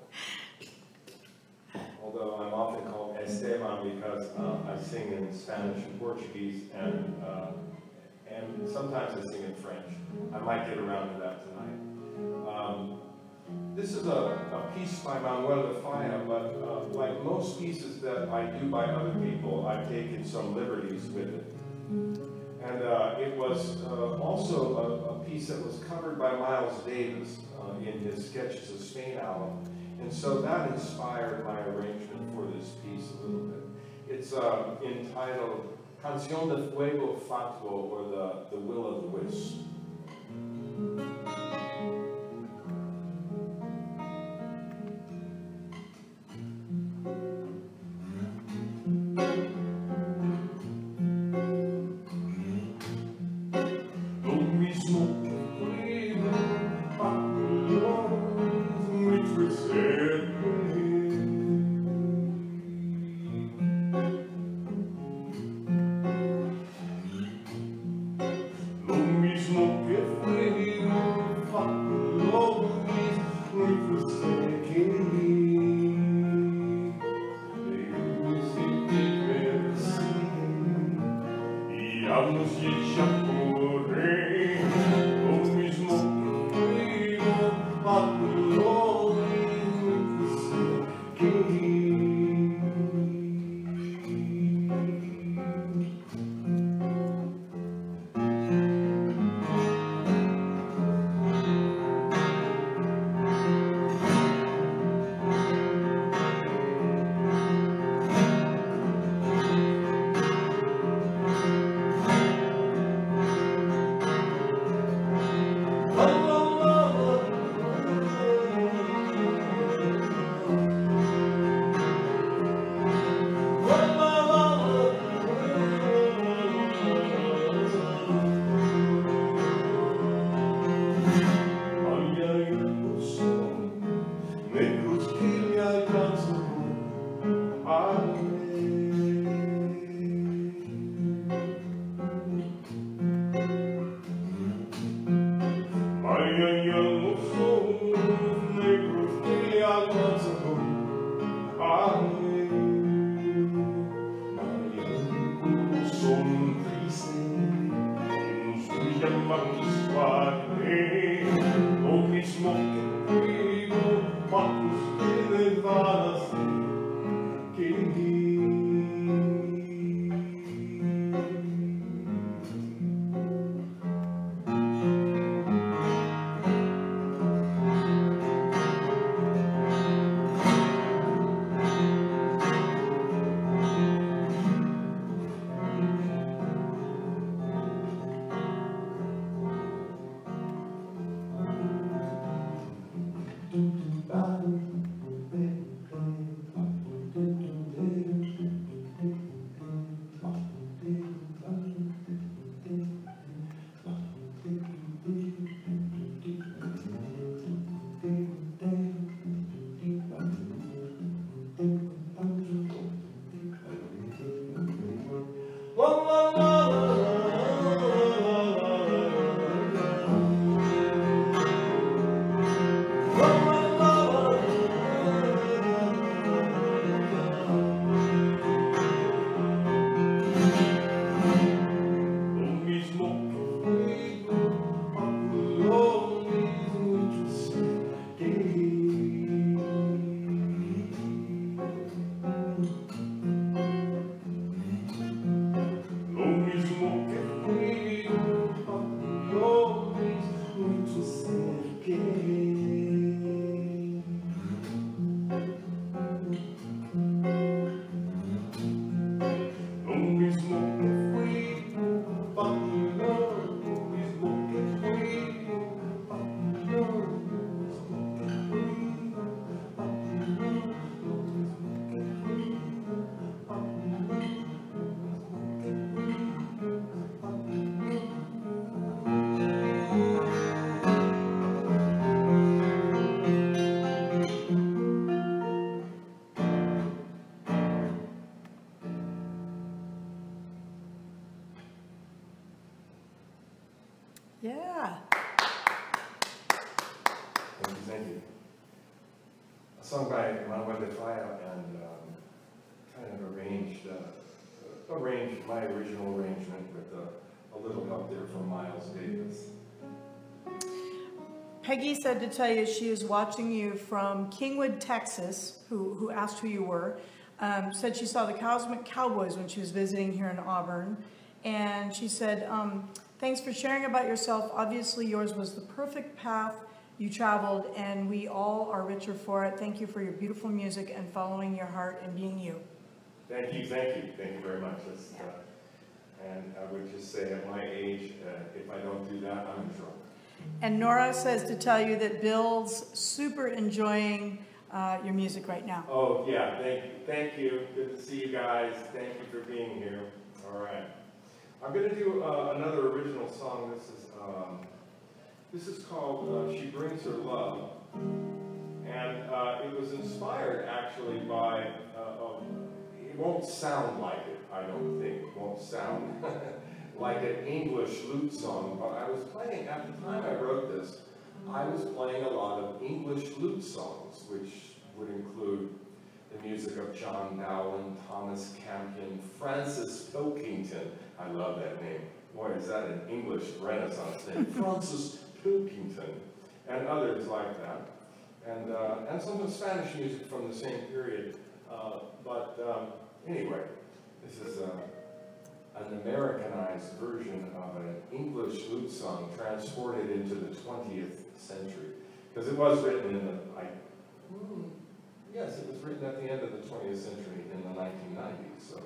Although I'm often called Esteban because uh, I sing in Spanish and Portuguese, and, uh, and sometimes I sing in French. I might get around to that tonight. Um, this is a, a, piece by Manuel de Falla, but uh, like most pieces that I do by other people, I've taken some liberties with it. And uh, it was uh, also a, a, piece that was covered by Miles Davis uh, in his Sketches of Spain album. And so that inspired my arrangement for this piece a little bit. It's um, entitled Canción de Fuego Fatuo, or the, the Will of the Wisp. Peggy said to tell you she is watching you from Kingwood, Texas, who, who asked who you were. Um, said she saw the Cowboys when she was visiting here in Auburn. And she said, um, thanks for sharing about yourself. Obviously, yours was the perfect path you traveled, and we all are richer for it. Thank you for your beautiful music and following your heart and being you. Thank you, thank you, thank you very much. Uh, and I would just say at my age, uh, if I don't do that, I'm trouble. And Nora says to tell you that Bill's super enjoying uh, your music right now. Oh, yeah, thank, you. thank you. Good to see you guys. Thank you for being here. All right. I'm going to do uh, another original song. This is, um, this is called uh, She Brings Her Love. And uh, it was inspired actually by, uh, um, it won't sound like it, I don't think. It won't sound like an English lute song, but I was playing, at the time I wrote this, I was playing a lot of English lute songs, which would include the music of John Dowland, Thomas Campion, Francis Pilkington. I love that name. Boy, is that an English Renaissance name. Francis Pilkington, and others like that. And, uh, and some of the Spanish music from the same period. Uh, but um, anyway, this is uh, an Americanized version of an English lute song transported into the 20th century. Because it was written in the, I, hmm, yes, it was written at the end of the 20th century in the 1990s, so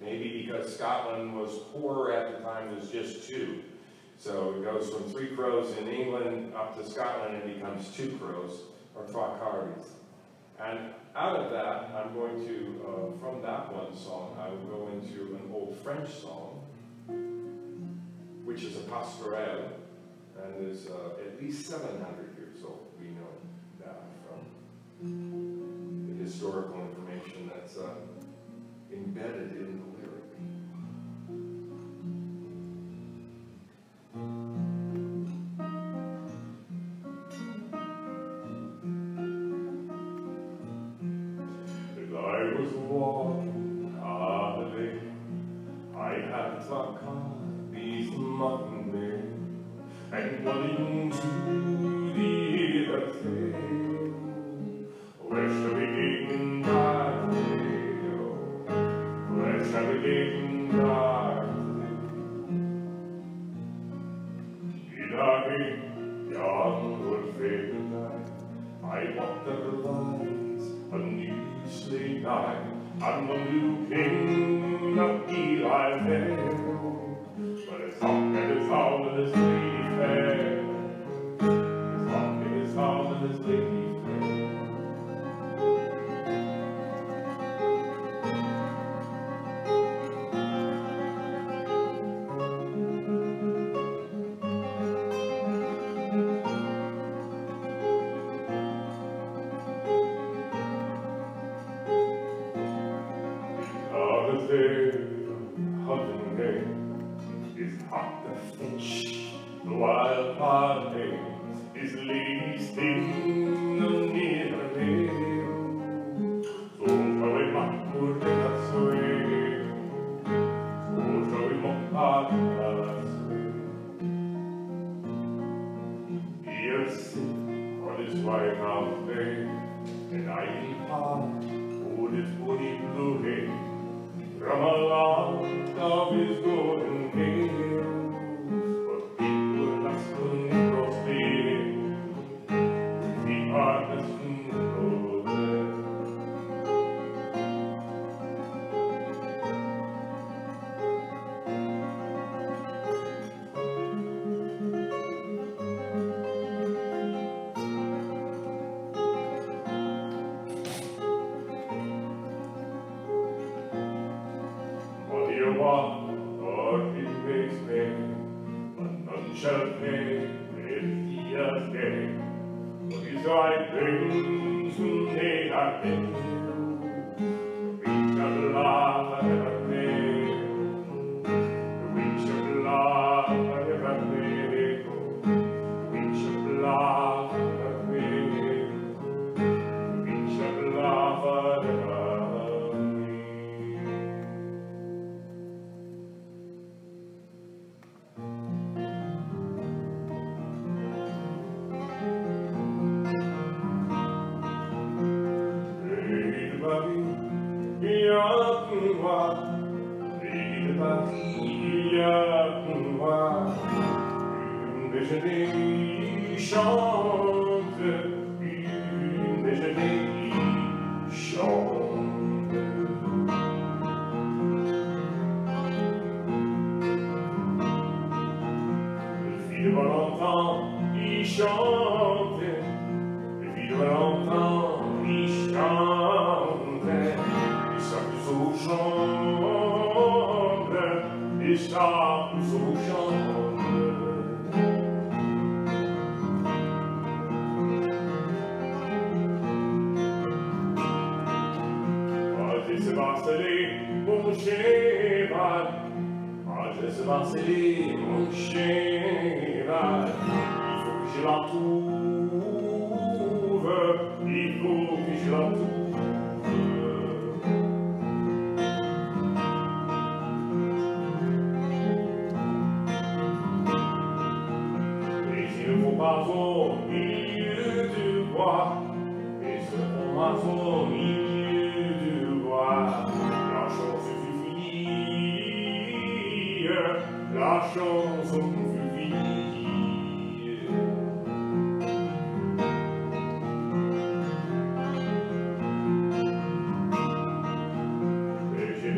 Maybe because Scotland was poorer at the time, was just two. So it goes from three crows in England up to Scotland and becomes two crows, or twa corbies. And out of that, I'm going to, uh, from that one song, I will go into an old French song, which is a pastorelle, and is uh, at least 700 years old. We know that from the historical information that's uh, embedded in the lyric. I was walking on the. I had to cut these mountain and and running to traveling garden. Ilahi, yağmur verirler, ayaklar lies unusually night. I'm looking up Eli there.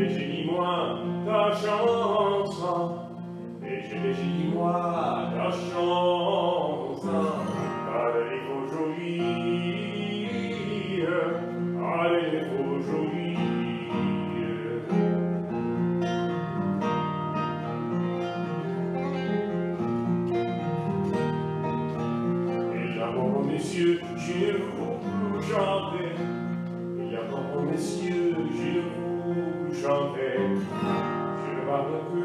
Et j'ai dit moi ta chance, et j'ai dit moi ta chance, car aujourd'hui. Father.